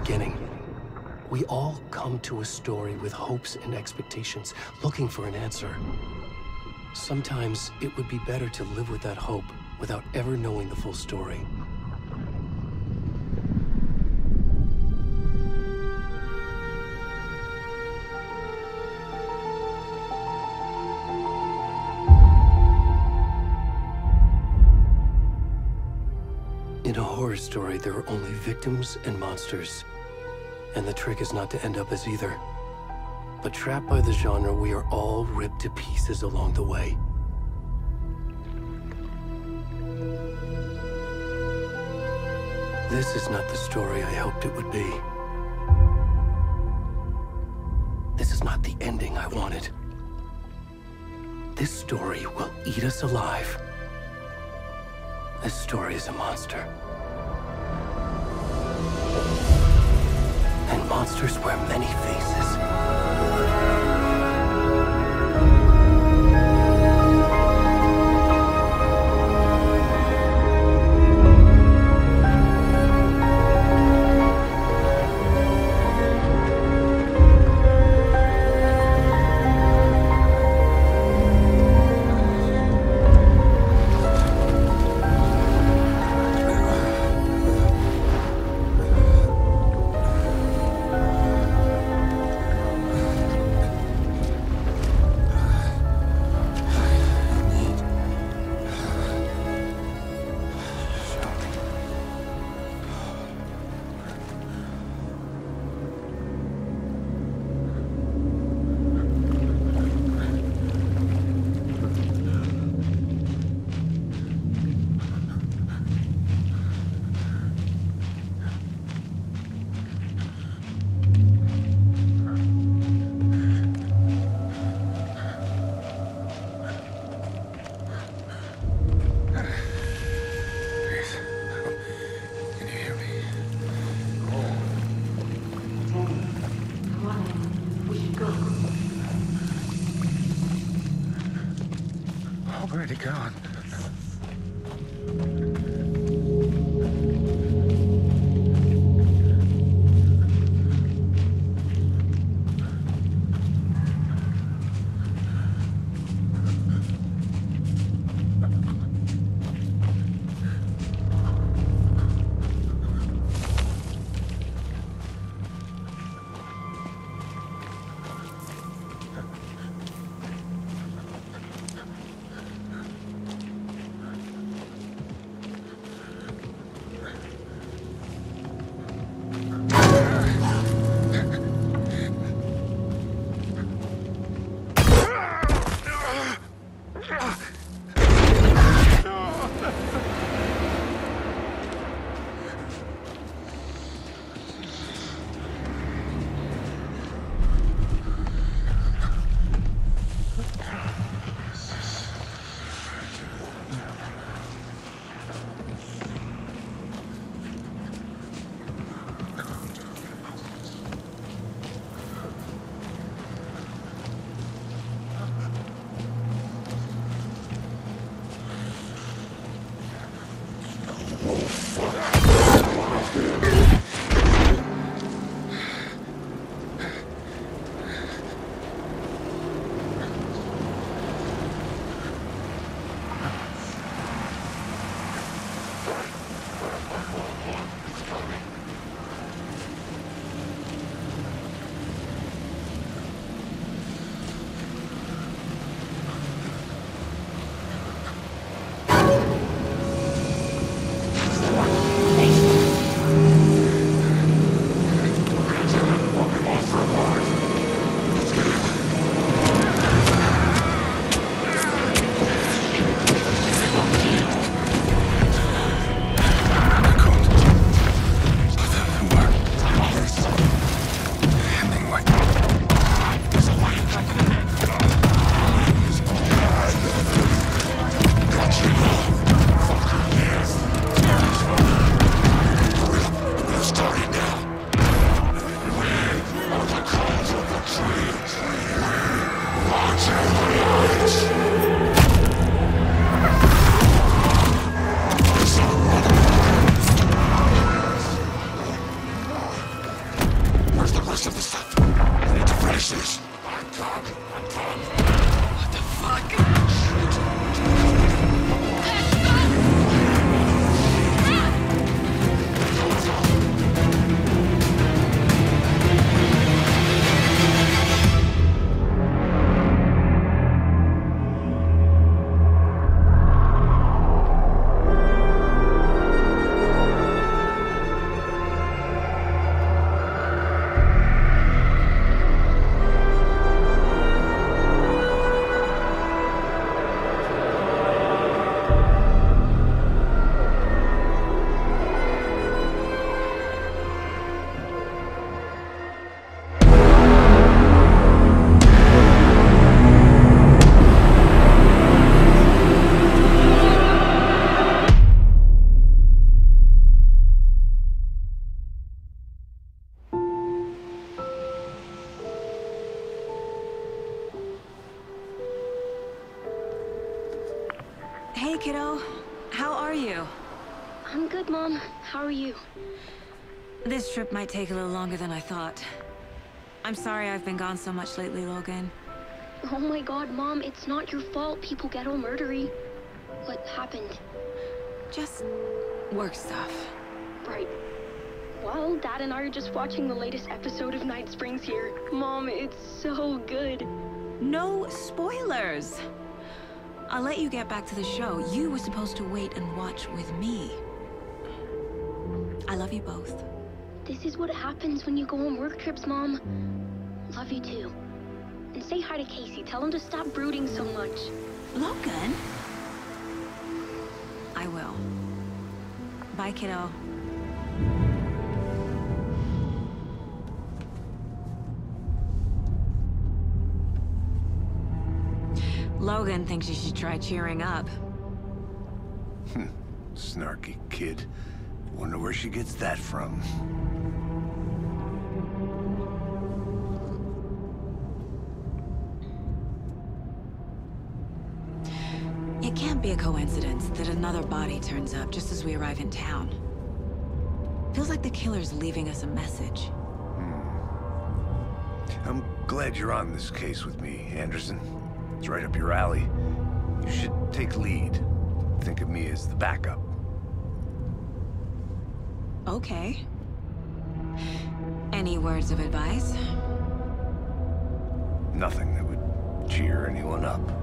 beginning. We all come to a story with hopes and expectations, looking for an answer. Sometimes it would be better to live with that hope without ever knowing the full story. Horror story, there are only victims and monsters. And the trick is not to end up as either. But trapped by the genre, we are all ripped to pieces along the way. This is not the story I hoped it would be. This is not the ending I wanted. This story will eat us alive. This story is a monster. Monsters wear many faces. Might take a little longer than I thought. I'm sorry I've been gone so much lately, Logan. Oh my god, Mom, it's not your fault people get all murdery. What happened? Just work stuff. Right. Well, Dad and I are just watching the latest episode of Night Springs here. Mom, it's so good. No spoilers! I'll let you get back to the show. You were supposed to wait and watch with me. I love you both. This is what happens when you go on work trips, Mom. Love you too. And say hi to Casey. Tell him to stop brooding so much. Logan? I will. Bye, kiddo. Logan thinks you should try cheering up. Snarky kid. Wonder where she gets that from. It can't be a coincidence that another body turns up just as we arrive in town. Feels like the killer's leaving us a message. Hmm. I'm glad you're on this case with me, Anderson. It's right up your alley. You should take lead. Think of me as the backup. Okay. Any words of advice? Nothing that would cheer anyone up.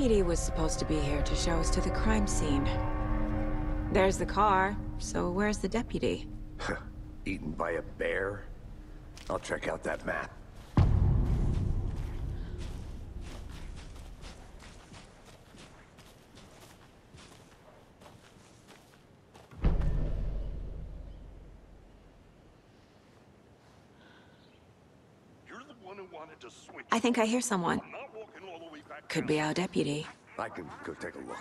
Deputy was supposed to be here to show us to the crime scene. There's the car, so where's the deputy? Eaten by a bear? I'll check out that map. You're the one who wanted to. I think I hear someone. I'm not walking all the way back Could be our deputy. I can go take a look.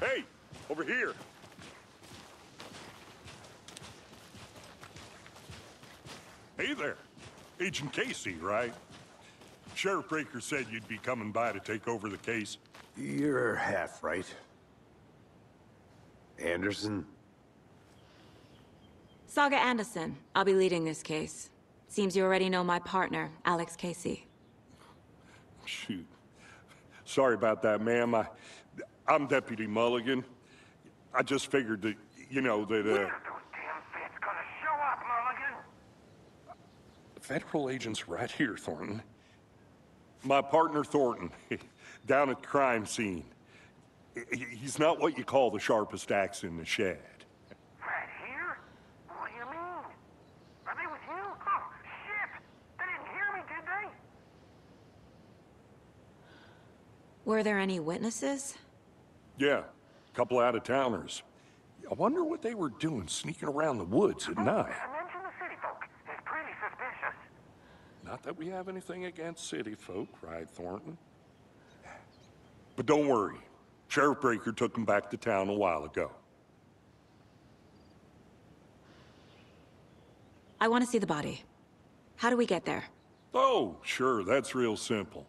Hey, over here. Hey there. Agent Casey, right? Sheriff Breaker said you'd be coming by to take over the case. You're half right. Anderson? Saga Anderson. I'll be leading this case. Seems you already know my partner, Alex Casey. Shoot. Sorry about that, ma'am. I, I'm Deputy Mulligan. I just figured that, you know, that, uh... Those damn feds gonna show up, Mulligan. Federal agents right here, Thornton. My partner, Thornton, down at the crime scene. He's not what you call the sharpest axe in the shed. Right here? What do you mean? Are they with you? Oh, shit! They didn't hear me, did they? Were there any witnesses? Yeah, a couple out-of-towners. I wonder what they were doing sneaking around the woods at night. I mentioned the city folk. It's pretty suspicious. Not that we have anything against city folk, cried Thornton? But don't worry. Sheriff Breaker took them back to town a while ago. I want to see the body. How do we get there? Oh, sure, that's real simple.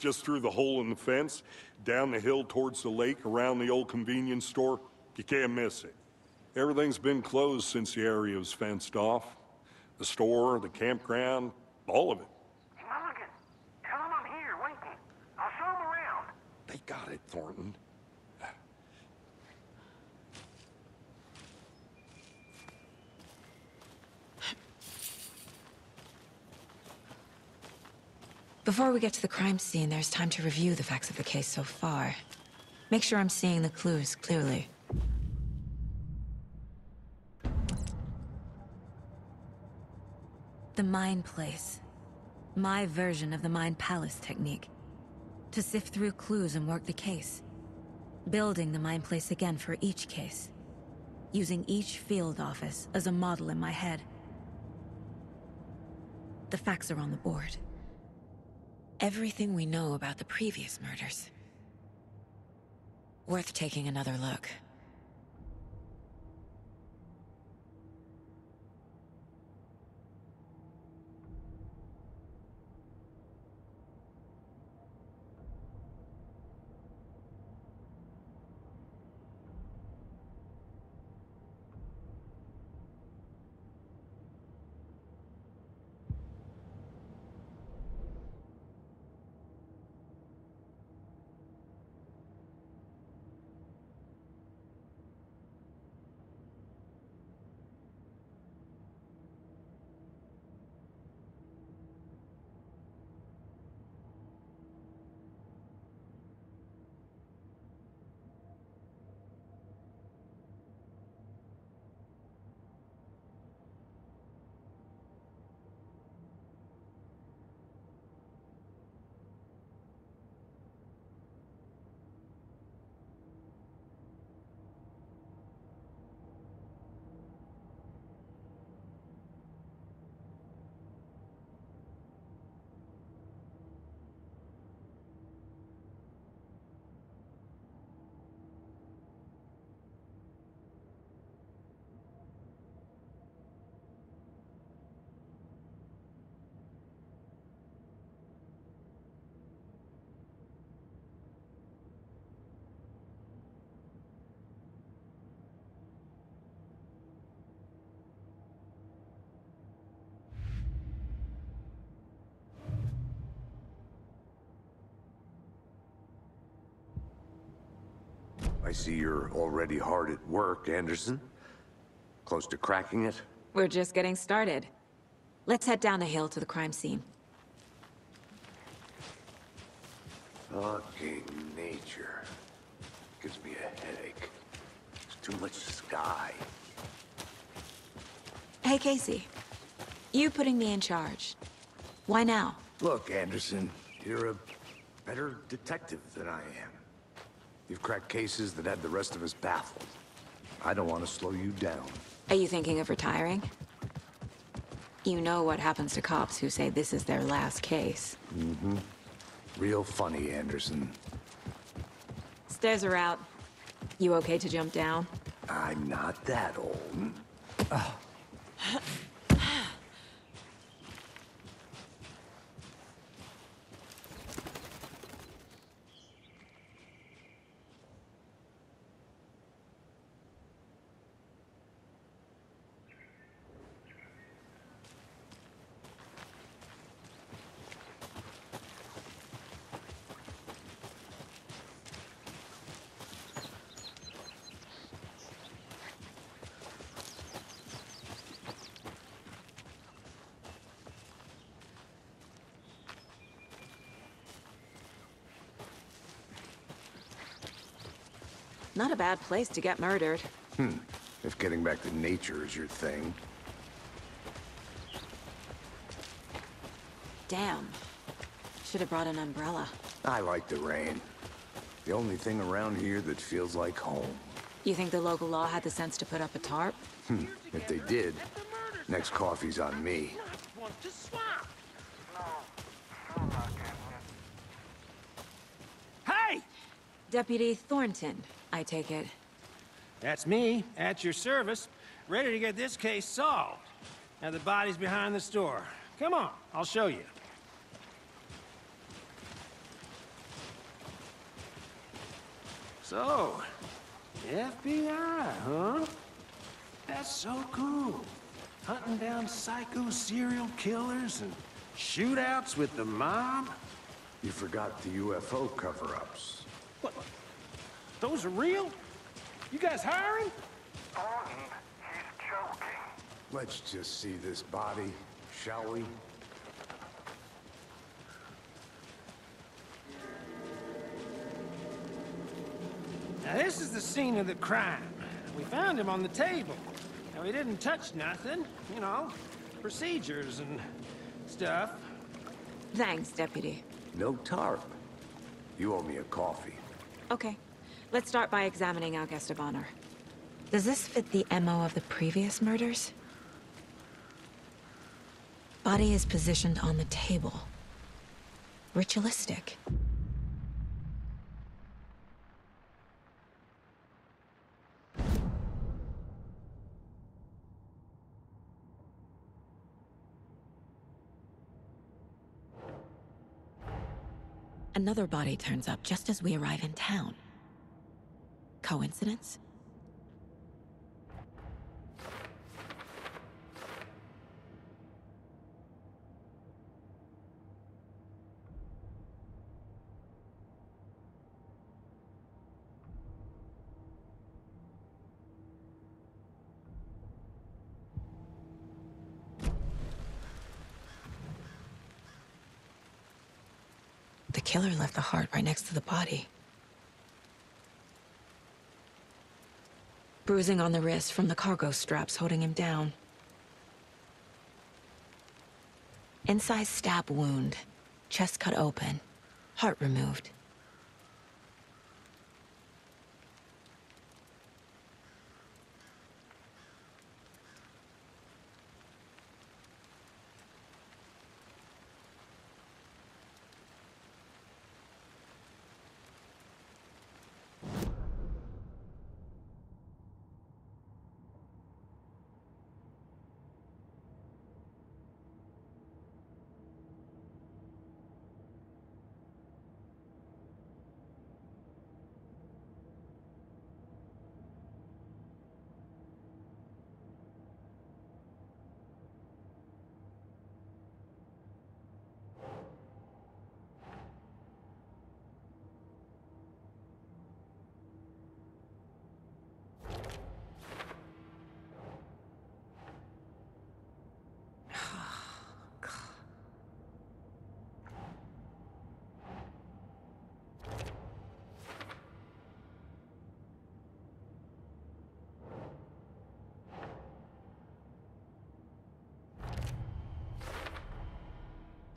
Just through the hole in the fence, down the hill towards the lake, around the old convenience store. You can't miss it. Everything's been closed since the area was fenced off. The store, the campground, all of it. Hey, Mulligan, tell them I'm here waiting. I'll show them around. They got it, Thornton. Before we get to the crime scene, there's time to review the facts of the case so far. Make sure I'm seeing the clues clearly. The Mind Place. My version of the Mind Palace technique. To sift through clues and work the case. Building the Mind Place again for each case. Using each field office as a model in my head. The facts are on the board. Everything we know about the previous murders. Worth taking another look. I see you're already hard at work, Anderson. Close to cracking it? We're just getting started. Let's head down the hill to the crime scene. Fucking nature. Gives me a headache. There's too much sky. Hey, Casey. You putting me in charge. Why now? Look, Anderson, you're a better detective than I am. You've cracked cases that had the rest of us baffled. I don't want to slow you down. Are you thinking of retiring? You know what happens to cops who say this is their last case. Mm-hmm. Real funny, Anderson. Stairs are out. You okay to jump down? I'm not that old. Not a bad place to get murdered. Hmm. If getting back to nature is your thing. Damn. Should have brought an umbrella. I like the rain. The only thing around here that feels like home. You think the local law had the sense to put up a tarp? Hmm. If they did, next coffee's on me. Hey! Deputy Thornton, I take it. That's me, at your service, ready to get this case solved. Now the body's behind the store. Come on, I'll show you. So, FBI, huh? That's so cool. Hunting down psycho serial killers and shootouts with the mob? You forgot the UFO cover-ups. What? Those are real? You guys hiring? He's. Let's just see this body, shall we? Now this is the scene of the crime. We found him on the table. Now he didn't touch nothing, you know, procedures and stuff. Thanks, Deputy. No tarp. You owe me a coffee. Okay. Let's start by examining our guest of honor. Does this fit the MO of the previous murders? Body is positioned on the table. Ritualistic. Another body turns up just as we arrive in town. Coincidence? The killer left the heart right next to the body. Bruising on the wrist from the cargo straps holding him down. Incised stab wound. Chest cut open. Heart removed.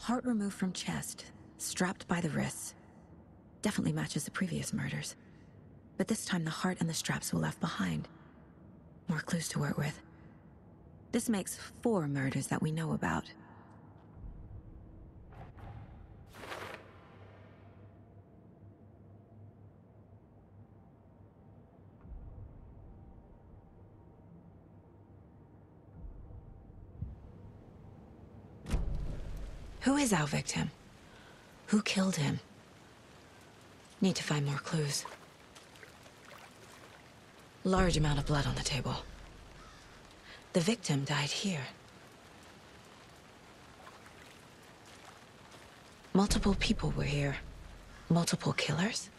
Heart removed from chest, strapped by the wrists. Definitely matches the previous murders. But this time the heart and the straps were left behind. More clues to work with. This makes four murders that we know about. Is our victim? Who killed him? Need to find more clues. Large amount of blood on the table. The victim died here. Multiple people were here. Multiple killers?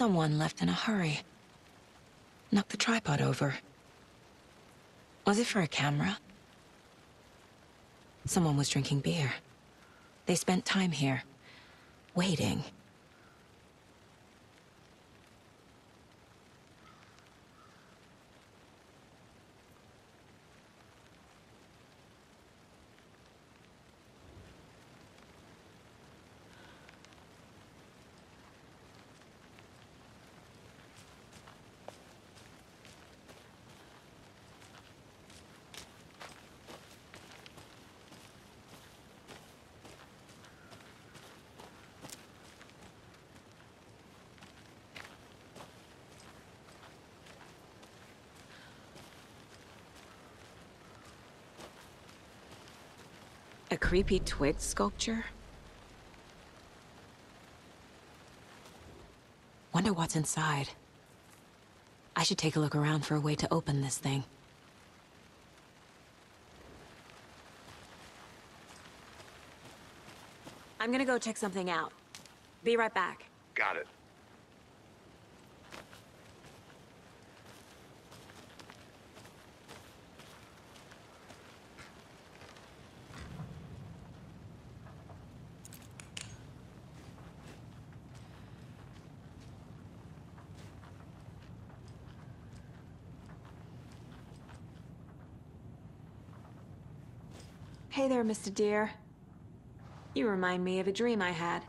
Someone left in a hurry. Knocked the tripod over. Was it for a camera? Someone was drinking beer. They spent time here, waiting. Creepy twig sculpture? Wonder what's inside. I should take a look around for a way to open this thing. I'm gonna go check something out. Be right back. Got it. There, Mr. Deer. You remind me of a dream I had.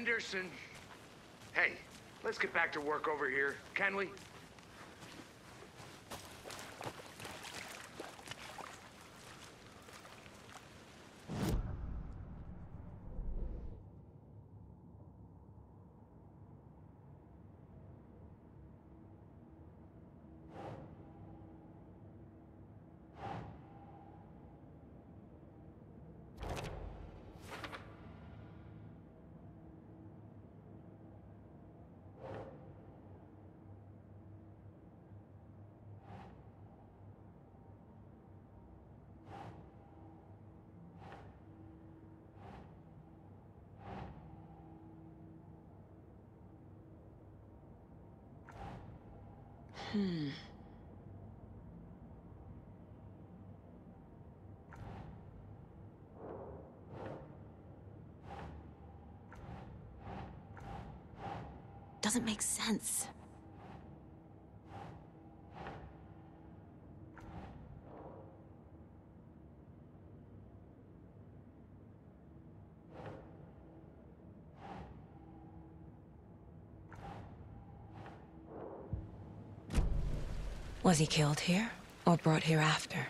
Anderson. Hey, let's get back to work over here, can we? Hmm. Doesn't make sense. Was he killed here, or brought here after?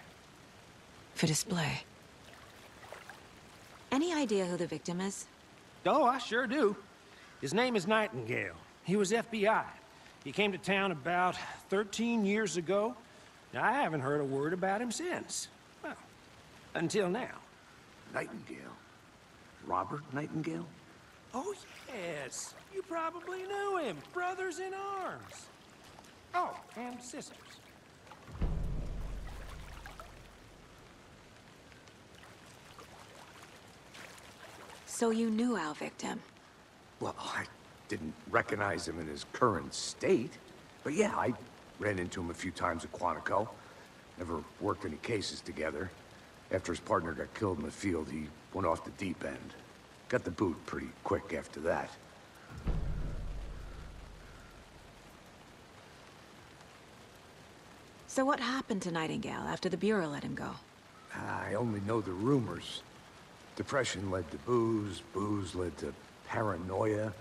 For display? Any idea who the victim is? Oh, I sure do. His name is Nightingale. He was FBI. He came to town about 13 years ago. Now, I haven't heard a word about him since. Well, until now. Nightingale? Robert Nightingale? Oh, yes. You probably knew him. Brothers in arms. Oh, and sisters. So you knew our victim? Well, I didn't recognize him in his current state. But yeah, I ran into him a few times at Quantico. Never worked any cases together. After his partner got killed in the field, he went off the deep end. Got the boot pretty quick after that. So what happened to Nightingale after the Bureau let him go? I only know the rumors. Depression led to booze, booze led to paranoia.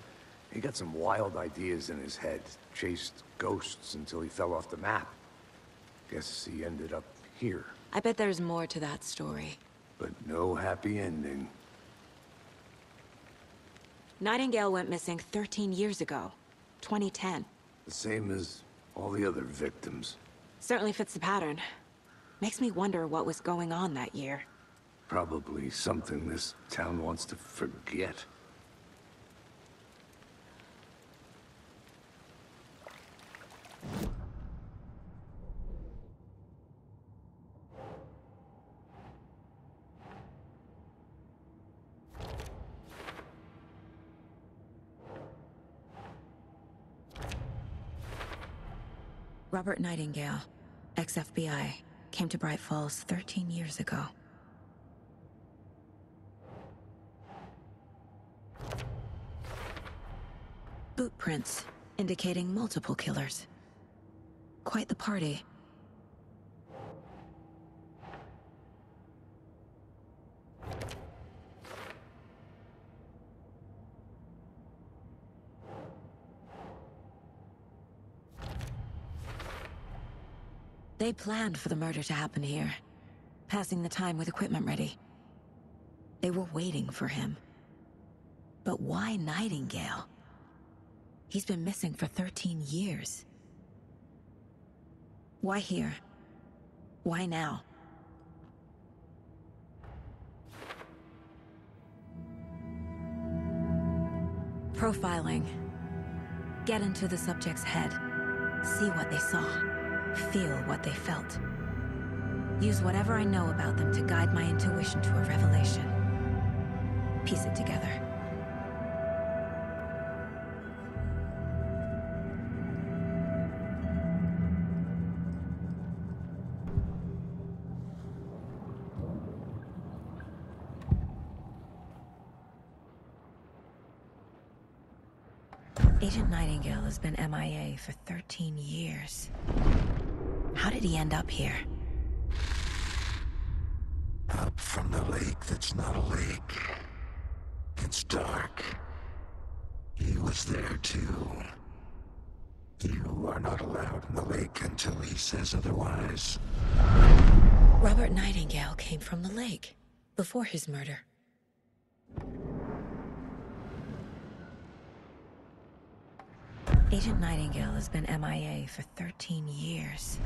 He got some wild ideas in his head, chased ghosts until he fell off the map. Guess he ended up here. I bet there's more to that story. But no happy ending. Nightingale went missing 13 years ago. 2010. The same as all the other victims. Certainly fits the pattern. Makes me wonder what was going on that year. Probably something this town wants to forget. Robert Nightingale, ex-FBI, came to Bright Falls 13 years ago. Boot prints indicating multiple killers. Quite the party. They planned for the murder to happen here, passing the time with equipment ready. They were waiting for him. But why Nightingale? He's been missing for 13 years. Why here? Why now? Profiling. Get into the subject's head. See what they saw. Feel what they felt. Use whatever I know about them to guide my intuition to a revelation. Piece it together. Been MIA for 13 years. How did he end up here? Up from the lake that's not a lake. It's dark. He was there too. You are not allowed in the lake until he says otherwise. Robert Nightingale came from the lake before his murder. Agent Nightingale has been MIA for 13 years.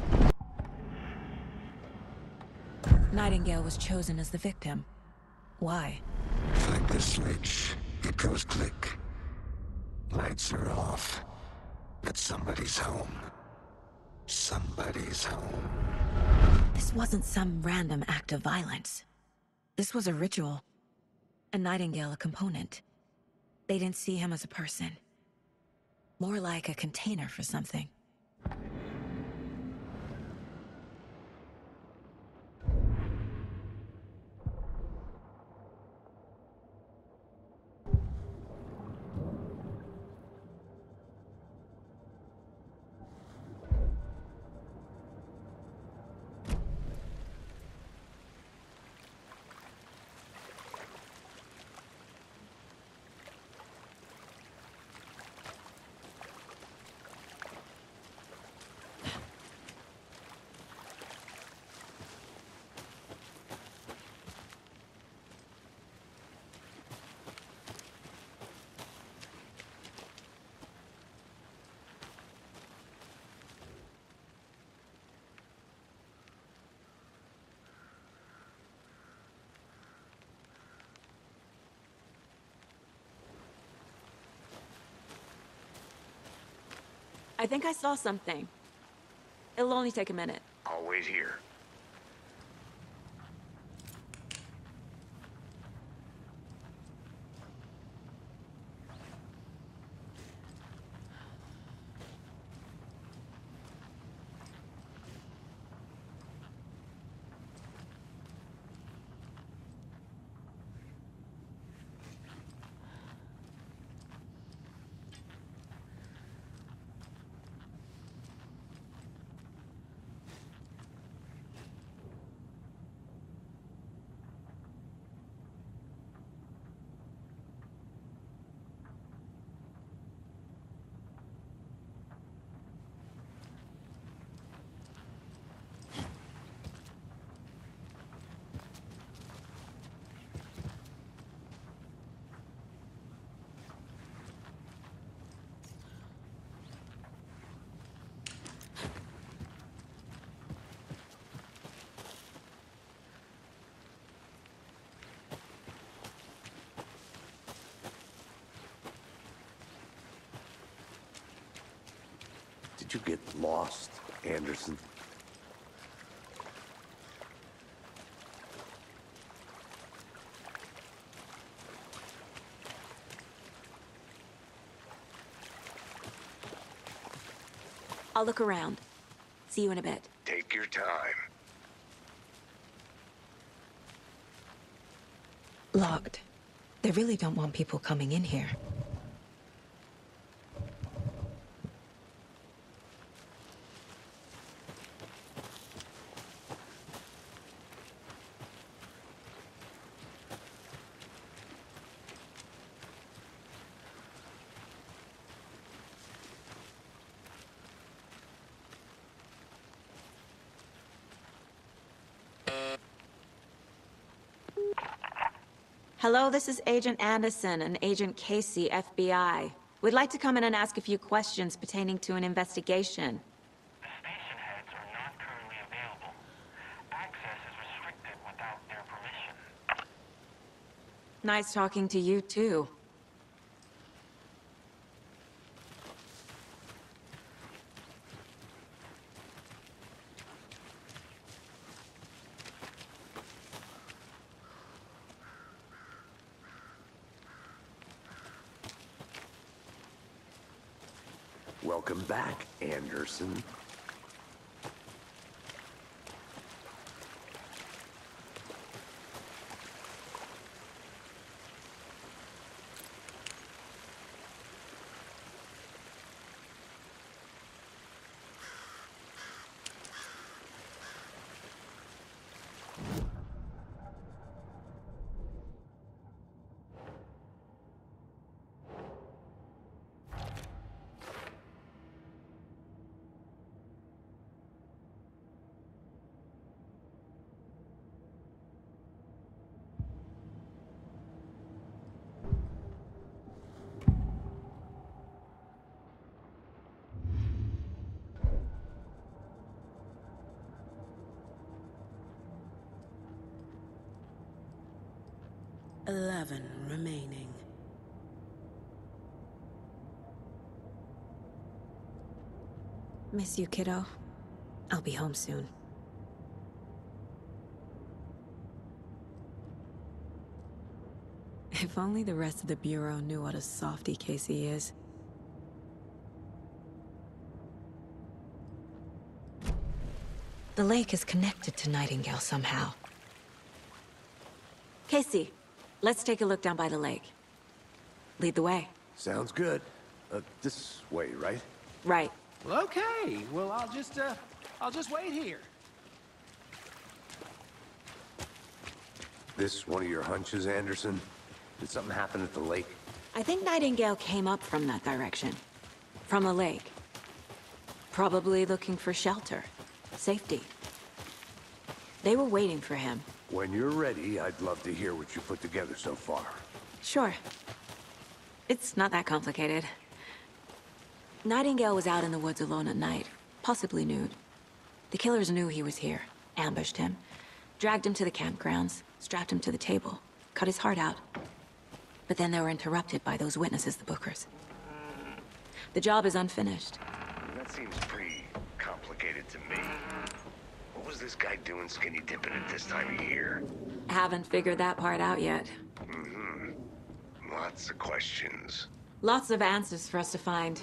Nightingale was chosen as the victim. Why? Flick the switch. It goes click. Lights are off. But somebody's home. Somebody's home. This wasn't some random act of violence. This was a ritual. A Nightingale a component. They didn't see him as a person. More like a container for something. Think I saw something. It'll only take a minute. Wait here. You get lost, Anderson? I'll look around. See you in a bit. Take your time. Locked. They really don't want people coming in here. Hello, this is Agent Anderson and Agent Casey, FBI. We'd like to come in and ask a few questions pertaining to an investigation. The station heads are not currently available. Access is restricted without their permission. Nice talking to you, too. Welcome back, Anderson. Eleven remaining. Miss you, kiddo. I'll be home soon. If only the rest of the Bureau knew what a softy Casey is. The lake is connected to Nightingale somehow. Casey, let's take a look down by the lake. Lead the way. Sounds good. Uh, this way, right? Right. Well, okay. Well, I'll just, uh, I'll just wait here. This one of your hunches, Anderson? Did something happen at the lake? I think Nightingale came up from that direction. From the lake. Probably looking for shelter. Safety. They were waiting for him. When you're ready, I'd love to hear what you put together so far. Sure. It's not that complicated. Nightingale was out in the woods alone at night, possibly nude. The killers knew he was here, ambushed him, dragged him to the campgrounds, strapped him to the table, cut his heart out. But then they were interrupted by those witnesses, the Bookers. The job is unfinished. That seems pretty complicated to me. What was this guy doing skinny dipping at this time of year? Haven't figured that part out yet. Mm-hmm. Lots of questions. Lots of answers for us to find.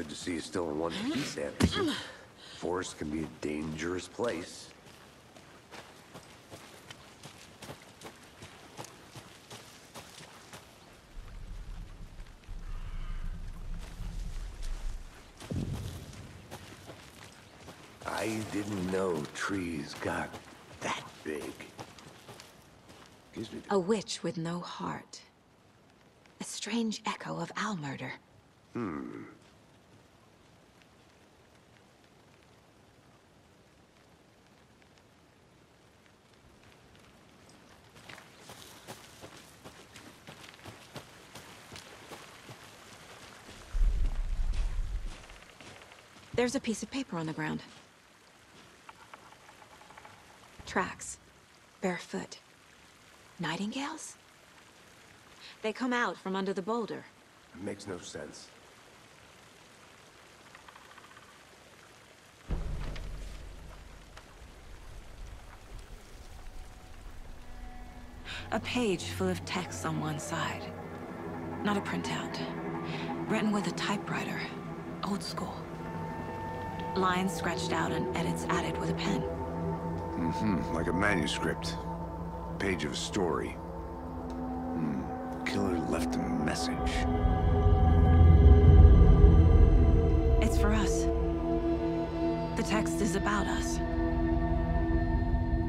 Good to see you still in one piece, Anderson. Forest can be a dangerous place. I didn't know trees got that big. A witch with no heart. A strange echo of owl murder. Hmm. There's a piece of paper on the ground. Tracks. Barefoot. Nightingales? They come out from under the boulder. It Makes no sense. A page full of text on one side. Not a printout. Written with a typewriter. Old school. Lines scratched out and edits added with a pen. Mm-hmm, like a manuscript. Page of a story. Hmm. Killer left a message. It's for us. The text is about us.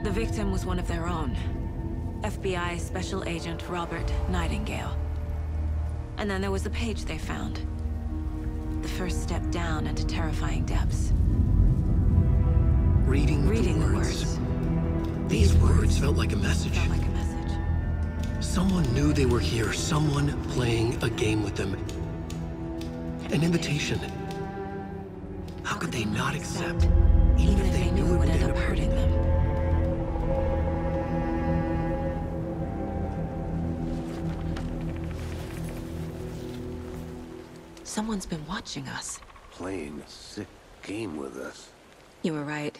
The victim was one of their own. FBI Special Agent Robert Nightingale. And then there was the page they found. First step down into terrifying depths. Reading, Reading the the words. These words felt like a message. Felt like a message. Someone knew they were here. Someone playing a game with them. An invitation. How could they not accept? Even if they knew it would end up hurting them. Someone's been watching us. Playing a sick game with us. You were right.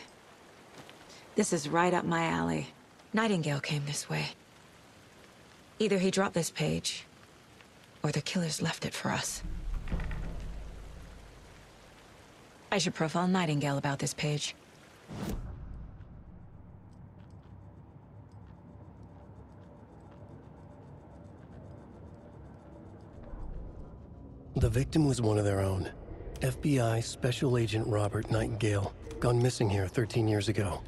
This is right up my alley. Nightingale came this way. Either he dropped this page, or the killers left it for us. I should profile Nightingale about this page. The victim was one of their own. FBI Special Agent Robert Nightingale, gone missing here 13 years ago.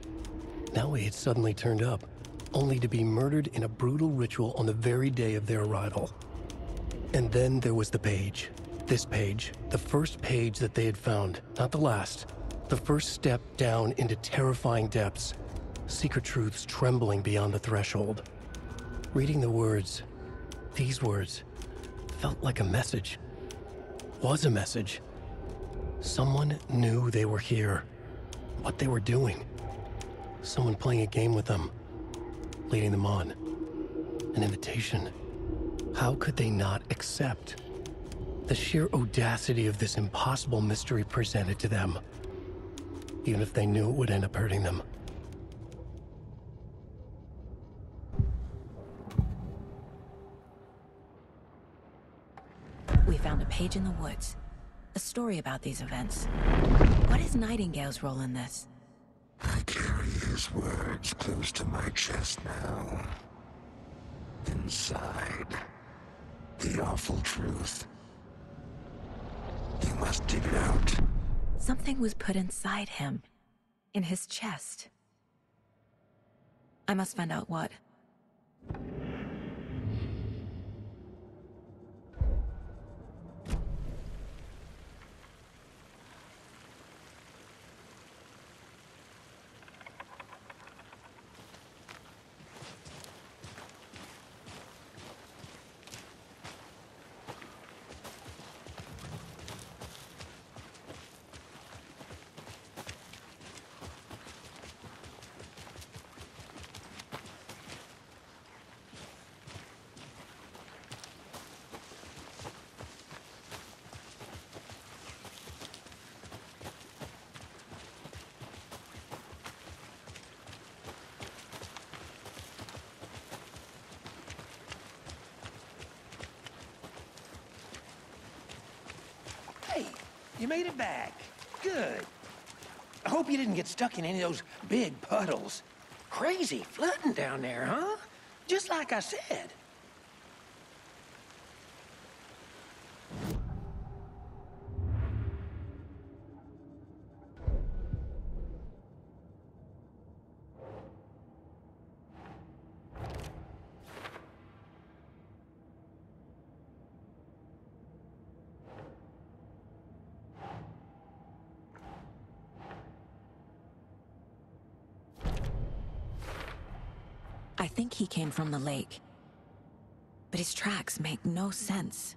Now he had suddenly turned up, only to be murdered in a brutal ritual on the very day of their arrival. And then there was the page. This page, the first page that they had found, not the last. The first step down into terrifying depths. Secret truths trembling beyond the threshold. Reading the words, these words, felt like a message. Was a message. Someone knew they were here. What they were doing. Someone playing a game with them. Leading them on. An invitation. How could they not accept? The sheer audacity of this impossible mystery presented to them. Even if they knew it would end up hurting them. We found a page in the woods. A story about these events. What is Nightingale's role in this? I carry his words close to my chest now. Inside, the awful truth. You must dig it out. Something was put inside him. In his chest. I must find out what. You made it back. Good. I hope you didn't get stuck in any of those big puddles. Crazy flooding down there, huh? Just like I said. Think he came from the lake. But his tracks make no sense.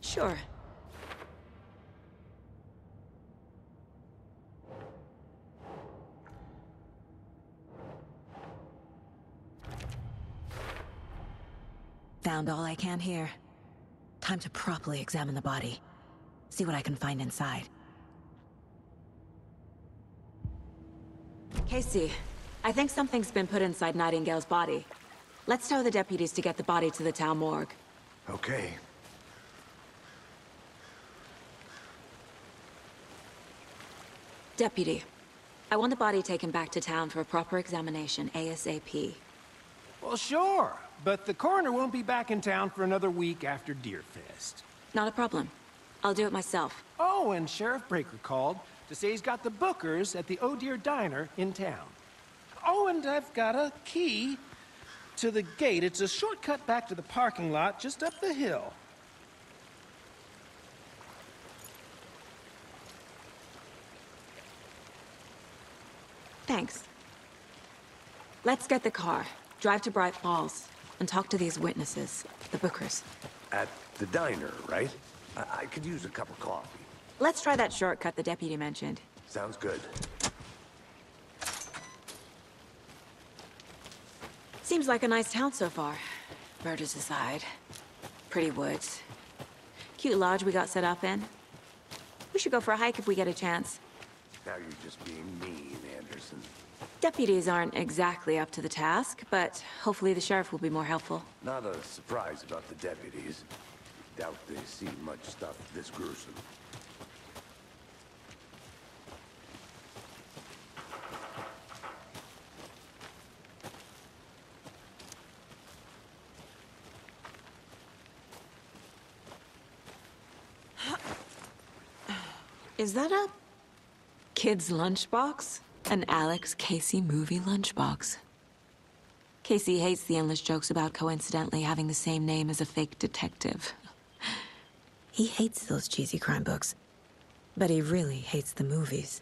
Sure. Found all I can here. Time to properly examine the body. See what I can find inside. Casey, I think something's been put inside Nightingale's body. Let's tell the deputies to get the body to the town morgue. Okay. Deputy, I want the body taken back to town for a proper examination ASAP. Well, sure, but the coroner won't be back in town for another week after Deerfest. Not a problem. I'll do it myself. Oh, and Sheriff Breaker called to say he's got the Bookers at the Oh Deer Diner in town. Oh, and I've got a key to the gate. It's a shortcut back to the parking lot just up the hill. Thanks. Let's get the car, drive to Bright Falls, and talk to these witnesses, the Bookers. At the diner, right? I, I could use a cup of coffee. Let's try that shortcut the deputy mentioned. Sounds good. Seems like a nice town so far. Murders aside. Pretty woods. Cute lodge we got set up in. We should go for a hike if we get a chance. Now you're just being mean, Anderson. Deputies aren't exactly up to the task, but hopefully the sheriff will be more helpful. Not a surprise about the deputies. Doubt they see much stuff this gruesome. Is that a kid's lunchbox? An Alex Casey movie lunchbox. Casey hates the endless jokes about coincidentally having the same name as a fake detective. He hates those cheesy crime books. But he really hates the movies.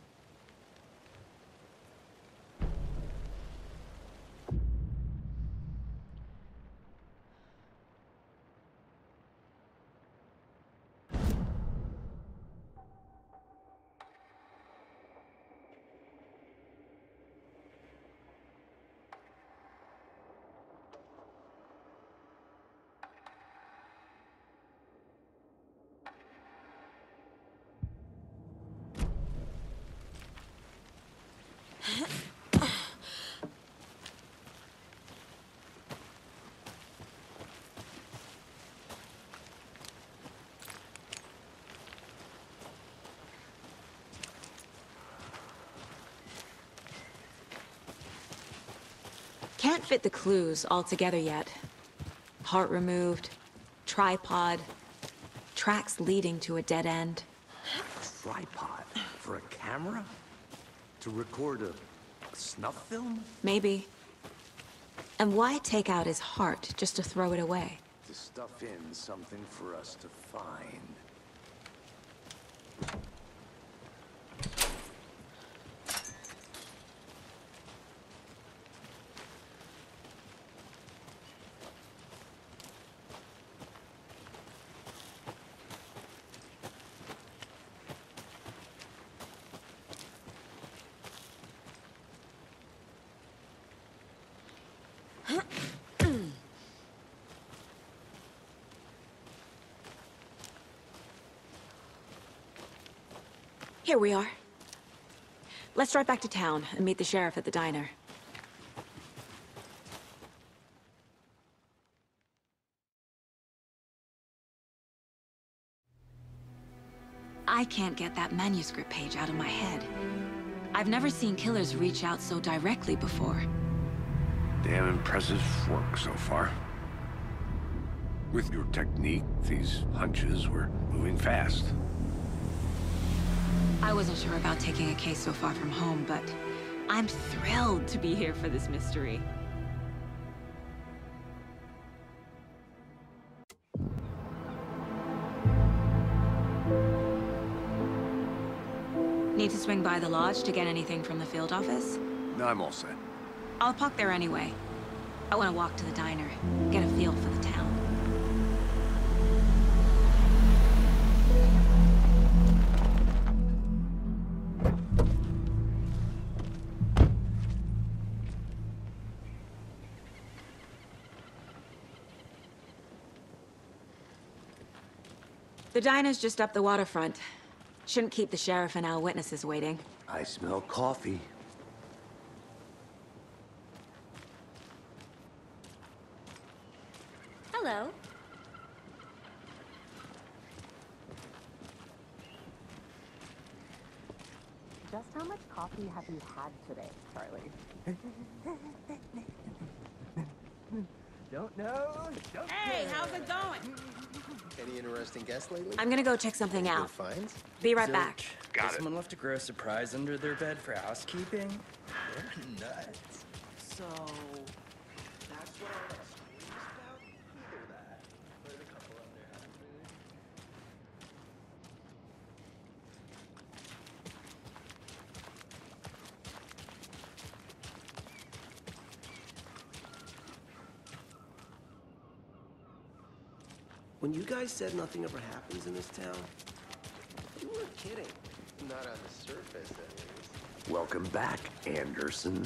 Can't fit the clues all together yet. Heart removed, tripod, tracks leading to a dead end. Tripod? For a camera? To record a snuff film? Maybe. And why take out his heart just to throw it away? To stuff in something for us to find. Here we are. Let's drive back to town and meet the sheriff at the diner. I can't get that manuscript page out of my head. I've never seen killers reach out so directly before. Damn impressive work so far. With your technique, these hunches were moving fast. I wasn't sure about taking a case so far from home, but I'm thrilled to be here for this mystery. Need to swing by the lodge to get anything from the field office? No, I'm all set. I'll park there anyway. I want to walk to the diner, get a feel for the town. The diner's just up the waterfront. Shouldn't keep the sheriff and our witnesses waiting. I smell coffee. Hello. Just how much coffee have you had today, Charlie? Don't know. Don't Hey, care. how's it going? Any interesting guests lately? I'm gonna go check something Good out. finds? Be right back. Zilch. Got Someone left a gross surprise under their bed for housekeeping? They're nuts. So, that's what all that squeeze about? Either that, or the couple up there having food. When you guys said nothing ever happens in this town, you weren't kidding. Not on the surface, at least. Welcome back, Anderson.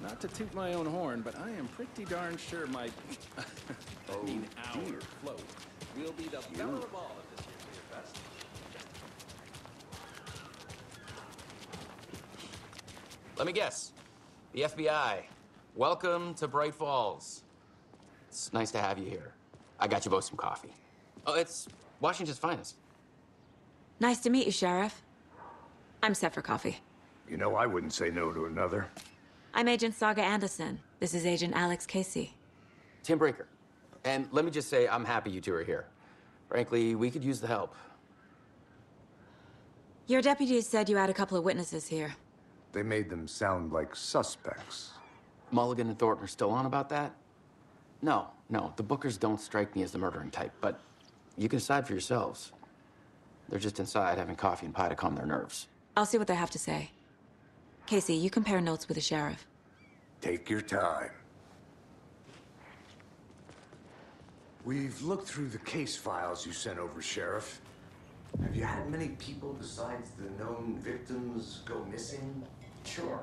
Not to toot my own horn, but I am pretty darn sure my, oh, I mean our float will be the belle of all at this year's Deerfest. Let me guess. The FBI. Welcome to Bright Falls. It's nice to have you here. I got you both some coffee. Oh, it's Washington's finest. Nice to meet you, Sheriff. I'm set for coffee. You know, I wouldn't say no to another. I'm Agent Saga Anderson. This is Agent Alex Casey. Tim Breaker. And let me just say, I'm happy you two are here. Frankly, we could use the help. Your deputies said you had a couple of witnesses here. They made them sound like suspects. Mulligan and Thornton are still on about that? No, no, the Bookers don't strike me as the murdering type, but you can decide for yourselves. They're just inside having coffee and pie to calm their nerves. I'll see what they have to say. Casey, you compare notes with the sheriff. Take your time. We've looked through the case files you sent over, Sheriff. Have you had many people besides the known victims go missing? Sure.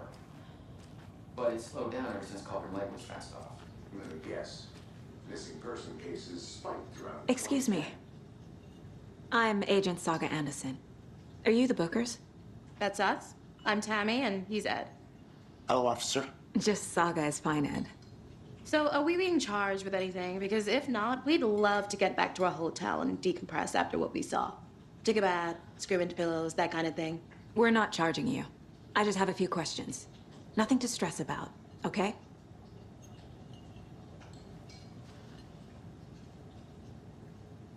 But it's slowed down ever since Cauldron Lake was fenced off. Let me guess. Missing person cases spiked throughout. Excuse me. I'm Agent Saga Anderson. Are you the Bookers? That's us. I'm Tammy, and he's Ed. Hello, officer. Just Saga is fine, Ed. So, are we being charged with anything? Because if not, we'd love to get back to our hotel and decompress after what we saw. Take a bath, scream into pillows, that kind of thing. We're not charging you. I just have a few questions. Nothing to stress about, okay?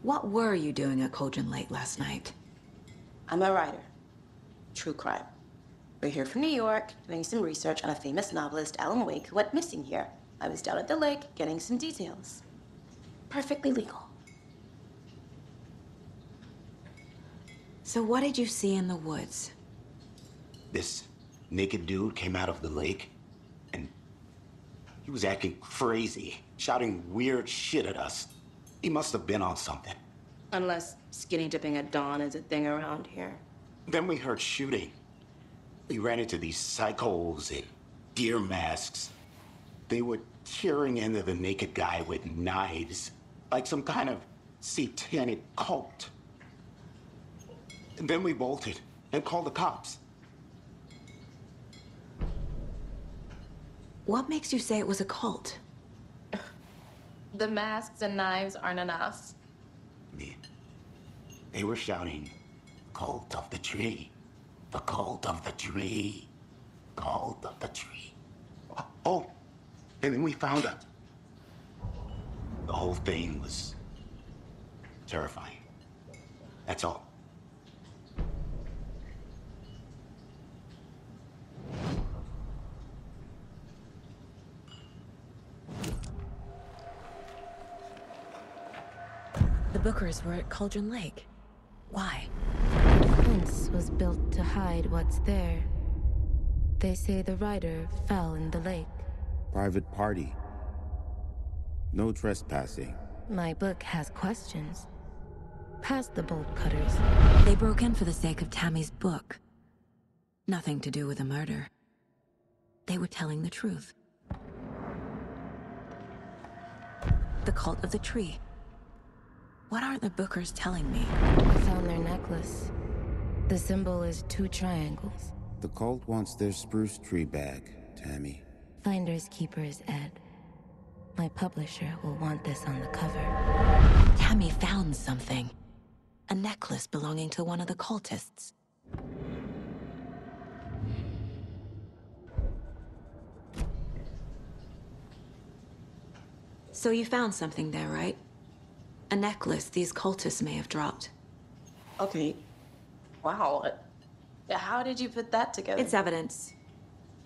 What were you doing at Cauldron Lake last night? I'm a writer. True crime. We're here from New York, doing some research on a famous novelist, Alan Wake, who went missing here. I was down at the lake, getting some details. Perfectly legal. So what did you see in the woods? This naked dude came out of the lake, and he was acting crazy, shouting weird shit at us. He must have been on something. Unless skinny dipping at dawn is a thing around here. Then we heard shooting. We ran into these psychos in deer masks. They were tearing into the naked guy with knives. like some kind of satanic cult. And then we bolted and called the cops. What makes you say it was a cult? The masks and knives aren't enough. They were shouting, Cult of the Tree. The Cult of the Tree. Cult of the Tree. Oh, oh. and then we found it. The whole thing was terrifying. That's all. The Bookers were at Cauldron Lake. Why? The fence was built to hide what's there. They say the rider fell in the lake. Private party. No trespassing. My book has questions. Past the bolt cutters. They broke in for the sake of Tammy's book. Nothing to do with a murder. They were telling the truth. The cult of the tree. What are the Bookers telling me? I found their necklace. The symbol is two triangles. The cult wants their spruce tree bag, Tammy. Finders keepers, Ed. My publisher will want this on the cover. Tammy found something. A necklace belonging to one of the cultists. So you found something there, right? A necklace these cultists may have dropped. Okay. Wow. How did you put that together? It's evidence.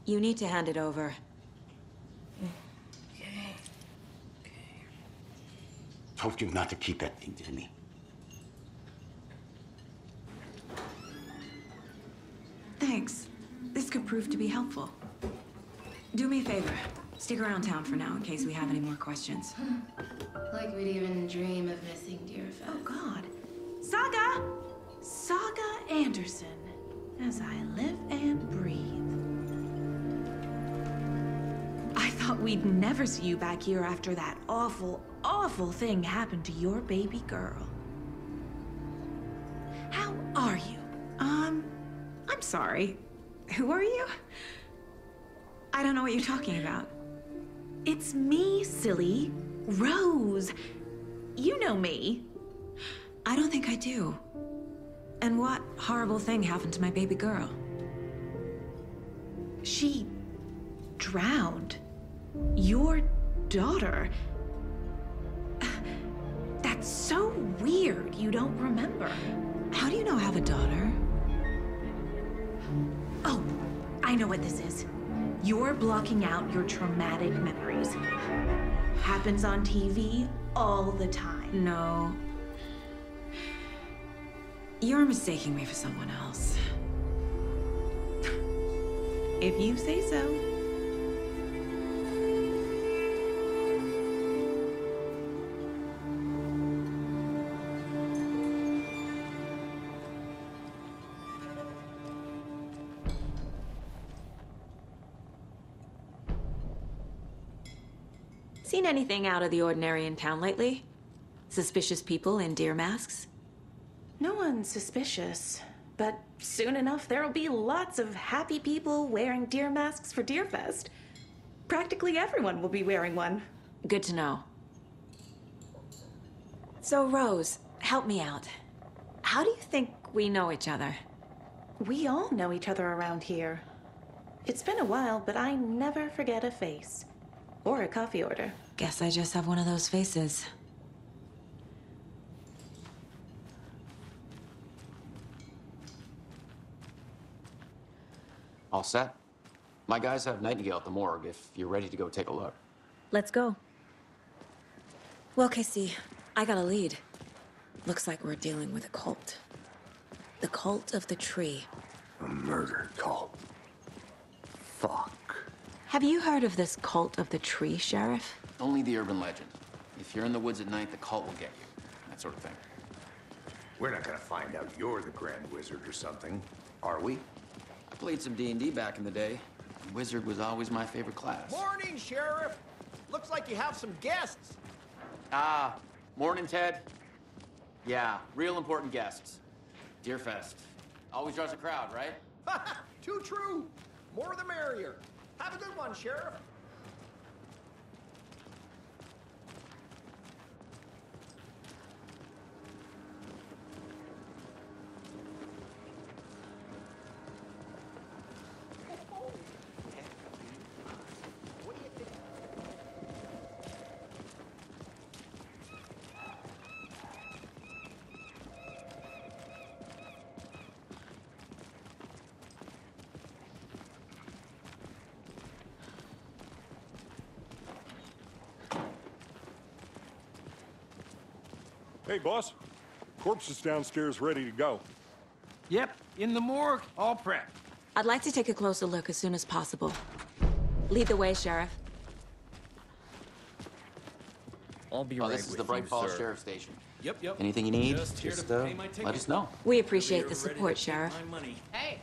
You need to hand it over. Told you not to keep that thing to me. Thanks. This could prove to be helpful. Do me a favor. Stick around town for now in case we have any more questions. Like we'd even dream of missing Deerfest. Oh, God. Saga! Saga Anderson. As I live and breathe. I thought we'd never see you back here after that awful, awful thing happened to your baby girl. How are you? Um, I'm sorry. Who are you? I don't know what you're talking about. It's me, silly. Rose. You know me. I don't think I do. And what horrible thing happened to my baby girl? She drowned. Your daughter. That's so weird you don't remember. How do you know I have a daughter? Oh, I know what this is. You're blocking out your traumatic memories. Happens on TV all the time. No. You're mistaking me for someone else. If you say so. Seen anything out of the ordinary in town lately? Suspicious people in deer masks? No one's suspicious. But soon enough, there'll be lots of happy people wearing deer masks for Deerfest. Practically everyone will be wearing one. Good to know. So, Rose, help me out. How do you think we know each other? We all know each other around here. It's been a while, but I never forget a face. Or a coffee order. Guess I just have one of those faces. All set? My guys have Nightingale at the morgue if you're ready to go take a look. Let's go. Well, Casey, I got a lead. Looks like we're dealing with a cult. The cult of the tree. A murder cult. Fuck. Have you heard of this cult of the tree, Sheriff? Only the urban legend. If you're in the woods at night, the cult will get you. That sort of thing. We're not gonna find out you're the Grand Wizard or something, are we? I played some D&D back in the day. Wizard was always my favorite class. Morning, Sheriff. Looks like you have some guests. Ah, Morning, Ted. Yeah, real important guests. Deerfest. Always draws a crowd, right? Too true. More the merrier. Have a good one, Sheriff. Hey, boss. Corpse is downstairs ready to go. Yep, in the morgue, all prepped. I'd like to take a closer look as soon as possible. Lead the way, Sheriff. I'll be oh, right this is with the Bright Falls. Sheriff Station. Yep, yep. Anything you need, Just just, uh, let us know. We appreciate the ready to support, take Sheriff. My money. Hey.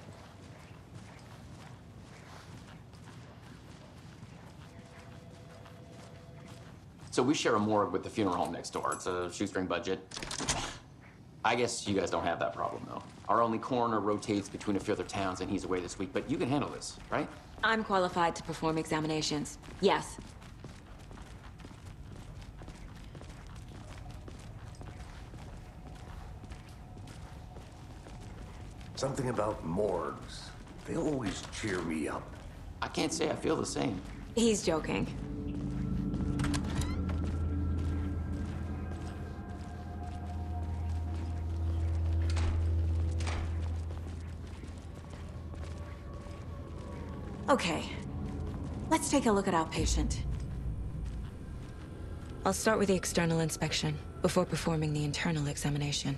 So we share a morgue with the funeral home next door. It's a shoestring budget. I guess you guys don't have that problem, though. Our only coroner rotates between a few other towns, and he's away this week. But you can handle this, right? I'm qualified to perform examinations. Yes. Something about morgues. They always cheer me up. I can't say I feel the same. He's joking. Okay. Let's take a look at our patient. I'll start with the external inspection before performing the internal examination.